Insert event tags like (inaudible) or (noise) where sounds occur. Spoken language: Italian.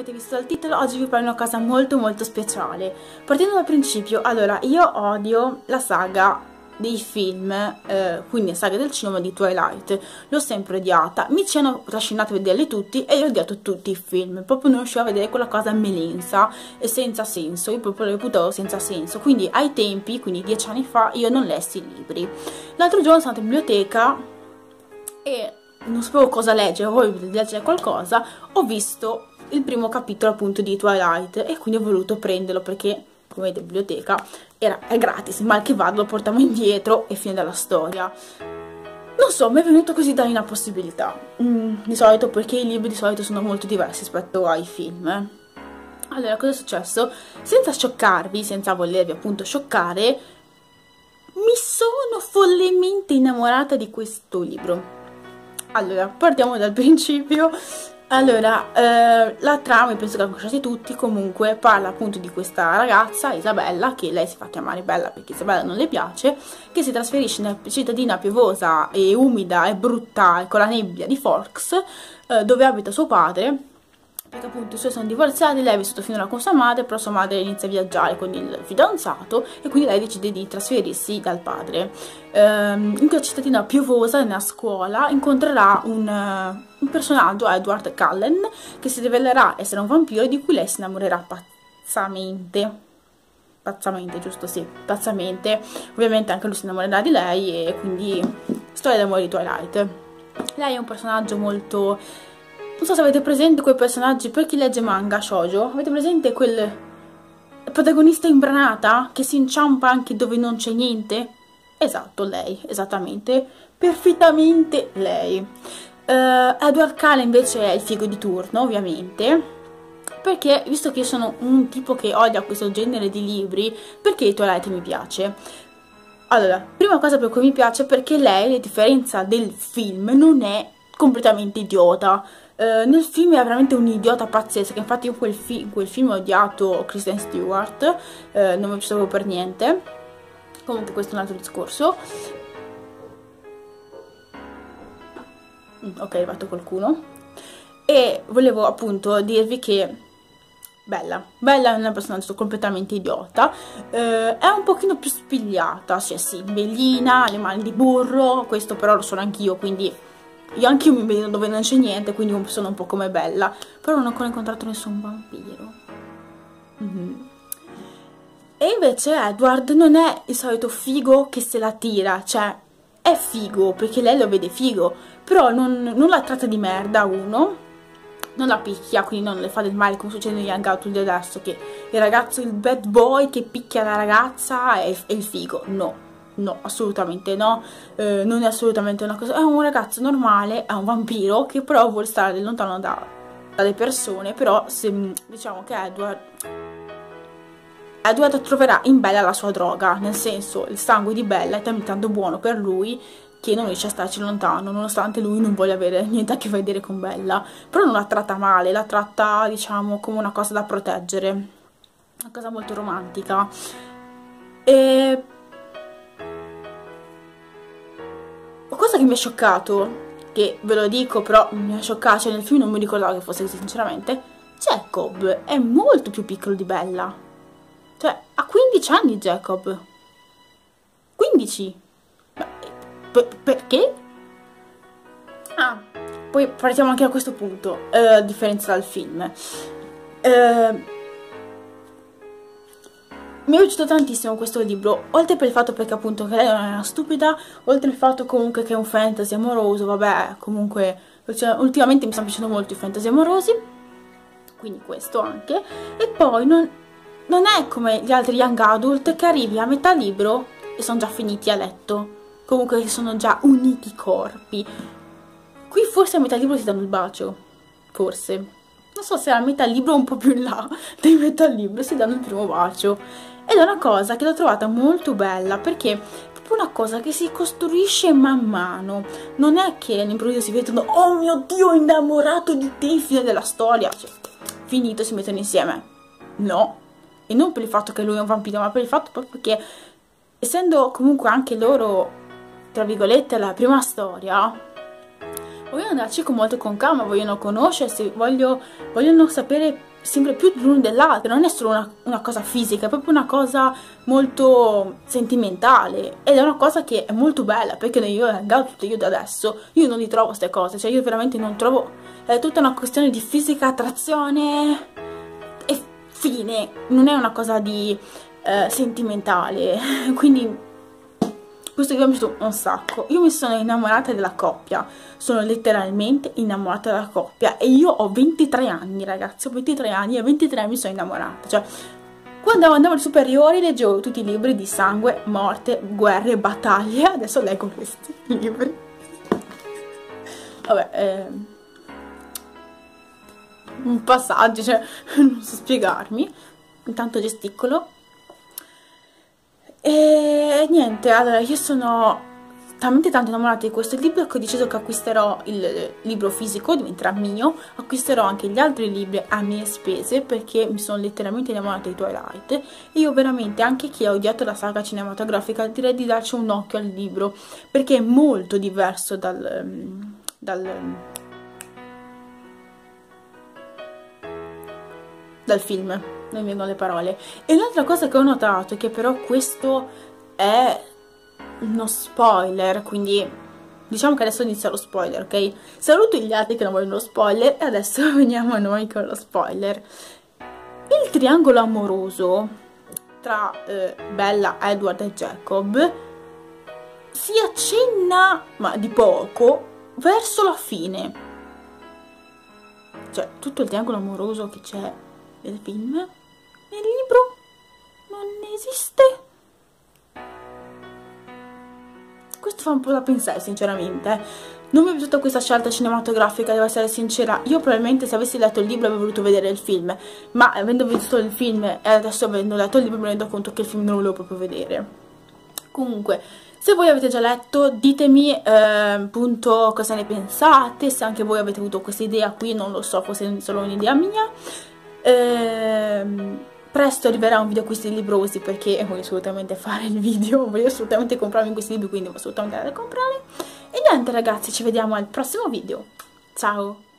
avete visto dal titolo, oggi vi parlo di una cosa molto molto speciale. Partendo dal principio, allora, io odio la saga dei film, eh, quindi la saga del cinema di Twilight, l'ho sempre odiata, mi ci hanno trascinato a vederli tutti e io ho odiato tutti i film, proprio non riuscivo a vedere quella cosa melensa e senza senso, io proprio lo reputavo senza senso, quindi ai tempi, quindi dieci anni fa, io non lessi i libri. L'altro giorno sono andata in biblioteca e non sapevo cosa leggere, volevo leggere qualcosa, ho visto il primo capitolo appunto di Twilight e quindi ho voluto prenderlo perché come vedete biblioteca era, è gratis, mal che vado lo portiamo indietro e fine della storia. Non so, mi è venuto così da una possibilità, mm, di solito perché i libri di solito sono molto diversi rispetto ai film. Eh. Allora, cosa è successo? Senza scioccarvi, senza volervi appunto scioccare, mi sono follemente innamorata di questo libro. Allora, partiamo dal principio. Allora, eh, la trama, penso che la conosciate tutti, comunque parla appunto di questa ragazza, Isabella, che lei si fa chiamare Bella perché Isabella non le piace, che si trasferisce nella cittadina piovosa e umida e brutta e con la nebbia di Forks, eh, dove abita suo padre, perché appunto i suoi sono divorziati, lei è vissuto finora con sua madre, però sua madre inizia a viaggiare con il fidanzato e quindi lei decide di trasferirsi dal padre. Ehm, in quella cittadina piovosa, nella scuola, incontrerà un, personaggio, Edward Cullen, che si rivelerà essere un vampiro di cui lei si innamorerà pazzamente. Pazzamente, giusto? Sì, pazzamente. Ovviamente anche lui si innamorerà di lei e quindi storia d'amore di Twilight. Lei è un personaggio molto non so se avete presente quei personaggi, per chi legge manga shoujo, avete presente quel protagonista imbranata che si inciampa anche dove non c'è niente? Esatto, lei, esattamente, perfettamente lei. Uh, Edward Cullen invece è il figo di turno, ovviamente, perché visto che io sono un tipo che odia questo genere di libri, perché Twilight mi piace? Allora, prima cosa per cui mi piace è perché lei, a differenza del film, non è completamente idiota. Uh, nel film è veramente un idiota pazzesco, infatti io quel, fi quel film ho odiato Kristen Stewart, uh, non mi piacevo per niente. Comunque questo è un altro discorso. Ok, è arrivato qualcuno. E volevo appunto dirvi che Bella, Bella è una personaggio completamente idiota, eh, è un pochino più spigliata, cioè sì, bellina, le mani di burro, questo però lo sono anch'io, quindi io anche io mi vedo dove non c'è niente, quindi sono un po' come Bella. Però non ho ancora incontrato nessun vampiro. Mm -hmm. E invece Edward non è il solito figo che se la tira, cioè è figo perché lei lo vede figo, però non, non la tratta di merda, uno, non la picchia, quindi non le fa del male come succede negli Hangout di adesso, che il ragazzo, il bad boy che picchia la ragazza è, è il figo, no no, assolutamente no, eh, non è assolutamente una cosa, è un ragazzo normale, è un vampiro che però vuole stare lontano da, dalle persone, però se, diciamo che Edward, Edward troverà in Bella la sua droga, nel senso il sangue di Bella è tanto buono per lui che non riesce a starci lontano, nonostante lui non voglia avere (laughs) niente a che vedere con Bella, però non la tratta male, la tratta diciamo come una cosa da proteggere, una cosa molto romantica. E cosa che mi ha scioccato, che ve lo dico però mi ha scioccato, cioè nel film non mi ricordavo che fosse così sinceramente, Jacob è molto più piccolo di Bella. Cioè, ha 15 anni Jacob. 15? Ma, perché? Ah, poi partiamo anche da questo punto, eh, a differenza dal film. Eh, mi è piaciuto tantissimo questo libro, oltre per il fatto perché appunto che lei non è una stupida, oltre il fatto comunque che è un fantasy amoroso, vabbè, comunque cioè, ultimamente mi stanno piacendo molto i fantasy amorosi, quindi questo anche, e poi non, non è come gli altri young adult che arrivi a metà libro e sono già finiti a letto, comunque sono già uniti i corpi. Qui forse a metà libro si danno il bacio, forse, non so se a metà libro o un po' più in là (laughs) dei metà libro si danno il primo bacio. Ed è una cosa che l'ho trovata molto bella perché è proprio una cosa che si costruisce man mano. Non è che all'improvviso si vedono oh mio dio innamorato di te fine della storia cioè, finito si mettono insieme. No e non per il fatto che lui è un vampiro ma per il fatto proprio che essendo comunque anche loro tra virgolette la prima storia vogliono andarci con molto con calma vogliono conoscersi voglio, vogliono sapere sempre più l'uno dell'altro, non è solo una, una, cosa fisica, è proprio una cosa molto sentimentale. Ed è una cosa che è molto bella perché io hangout io da adesso, io non li trovo queste cose, cioè io veramente non trovo, è tutta una questione di fisica, attrazione fine, non è una cosa di eh, sentimentale, (laughs) quindi questo video mi è piaciuto un sacco. Io mi sono innamorata della coppia. Sono letteralmente innamorata della coppia. E io ho 23 anni, ragazzi. Ho 23 anni e a 23 anni mi sono innamorata. Cioè, quando andavo alle superiori leggevo tutti i libri di sangue, morte, guerre, battaglie. (laughs) Adesso leggo questi libri. Vabbè, ehm... Un passaggio, cioè, (laughs) non so spiegarmi. Intanto gesticolo e niente, allora io sono talmente tanto innamorata di questo libro che ho deciso che acquisterò il libro fisico, diventerà mio, acquisterò anche gli altri libri a mie spese perché mi sono letteralmente innamorata di Twilight e io veramente, anche chi ha odiato la saga cinematografica, direi di darci un occhio al libro perché è molto diverso dal... dal dal film non vengono le parole. E l'altra cosa che ho notato è che però questo è uno spoiler, quindi diciamo che adesso inizia lo spoiler, ok? Saluto gli altri che non vogliono lo spoiler e adesso (laughs) veniamo a noi con lo spoiler. Il triangolo amoroso tra eh, Bella, Edward e Jacob si accenna, ma di poco, verso la fine. Cioè, tutto il triangolo amoroso che c'è nel film nel libro non esiste. Questo fa un po' da pensare, sinceramente. Non mi è piaciuta questa scelta cinematografica, devo essere sincera. Io probabilmente se avessi letto il libro avrei voluto vedere il film, ma avendo visto il film e adesso avendo letto il libro mi rendo conto che il film non lo volevo proprio vedere. Comunque, se voi avete già letto, ditemi eh, cosa ne pensate, se anche voi avete avuto questa idea qui, non lo so, forse è solo un'idea mia. Ehm Presto arriverà un video acquisti librosi perché voglio assolutamente fare il video, (laughs) voglio assolutamente comprarmi questi libri, quindi assolutamente andare a comprare. E niente ragazzi, ci vediamo al prossimo video. Ciao!